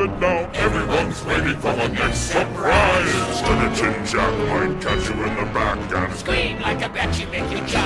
it now. Everyone's waiting for the next surprise. Instead of chin jack might catch you in the back and scream like a bat, you make you jump.